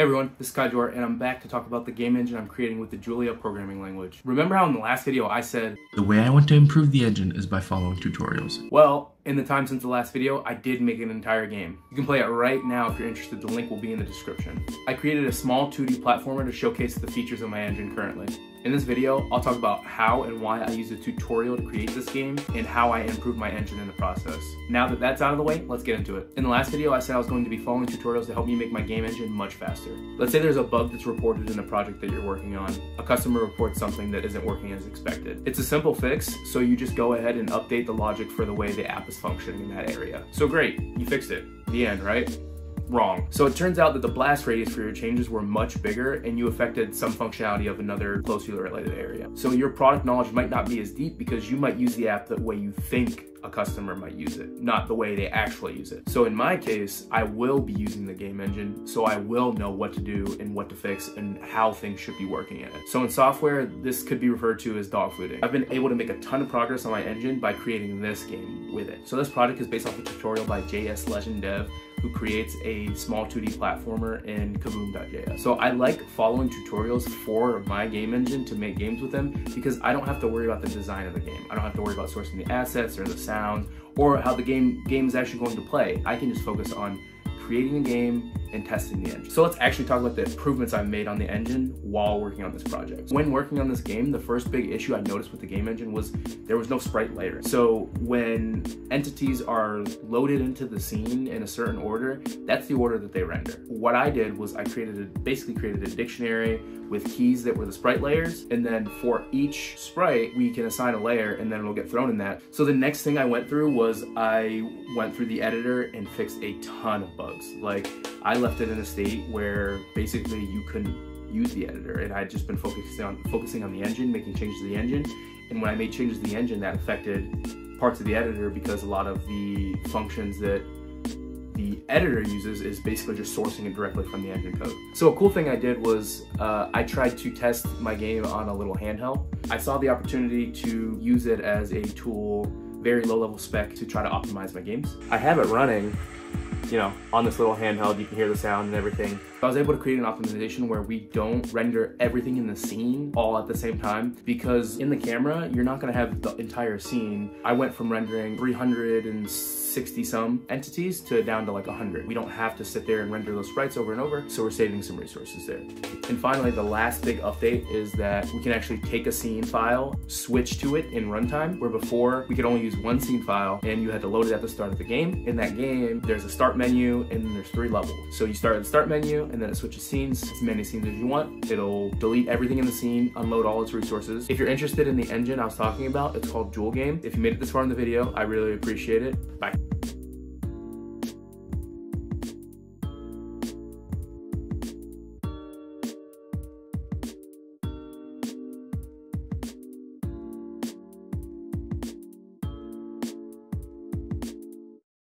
Hey everyone, this is Kyjor, and I'm back to talk about the game engine I'm creating with the Julia programming language. Remember how in the last video I said, The way I want to improve the engine is by following tutorials. Well, in the time since the last video, I did make an entire game. You can play it right now if you're interested, the link will be in the description. I created a small 2D platformer to showcase the features of my engine currently. In this video, I'll talk about how and why I used a tutorial to create this game and how I improved my engine in the process. Now that that's out of the way, let's get into it. In the last video, I said I was going to be following tutorials to help me make my game engine much faster. Let's say there's a bug that's reported in a project that you're working on. A customer reports something that isn't working as expected. It's a simple fix, so you just go ahead and update the logic for the way the app is functioning in that area. So great, you fixed it. The end, right? Wrong. So it turns out that the blast radius for your changes were much bigger and you affected some functionality of another closely related area. So your product knowledge might not be as deep because you might use the app the way you think a customer might use it, not the way they actually use it. So in my case, I will be using the game engine, so I will know what to do and what to fix and how things should be working in it. So in software, this could be referred to as dogfooding. I've been able to make a ton of progress on my engine by creating this game with it. So this project is based off a tutorial by JS Legend Dev who creates a small 2D platformer in kaboom.js. So I like following tutorials for my game engine to make games with them because I don't have to worry about the design of the game. I don't have to worry about sourcing the assets or the sound or how the game game is actually going to play. I can just focus on creating the game and testing the engine. So let's actually talk about the improvements I've made on the engine while working on this project. When working on this game, the first big issue I noticed with the game engine was there was no sprite layer. So when entities are loaded into the scene in a certain order, that's the order that they render. What I did was I created a, basically created a dictionary with keys that were the sprite layers. And then for each sprite, we can assign a layer and then it'll get thrown in that. So the next thing I went through was I went through the editor and fixed a ton of bugs. Like I left it in a state where basically you couldn't use the editor and I had just been focusing on focusing on the engine, making changes to the engine. And when I made changes to the engine, that affected parts of the editor because a lot of the functions that the editor uses is basically just sourcing it directly from the engine code. So a cool thing I did was uh, I tried to test my game on a little handheld. I saw the opportunity to use it as a tool, very low level spec to try to optimize my games. I have it running you know, on this little handheld, you can hear the sound and everything. I was able to create an optimization where we don't render everything in the scene all at the same time because in the camera, you're not gonna have the entire scene. I went from rendering 360 some entities to down to like 100. We don't have to sit there and render those sprites over and over, so we're saving some resources there. And finally, the last big update is that we can actually take a scene file, switch to it in runtime, where before we could only use one scene file and you had to load it at the start of the game. In that game, there's a start menu and there's three levels. So you start at the start menu and then it switches scenes, as many scenes as you want. It'll delete everything in the scene, unload all its resources. If you're interested in the engine I was talking about, it's called JulGame. If you made it this far in the video, I really appreciate it. Bye.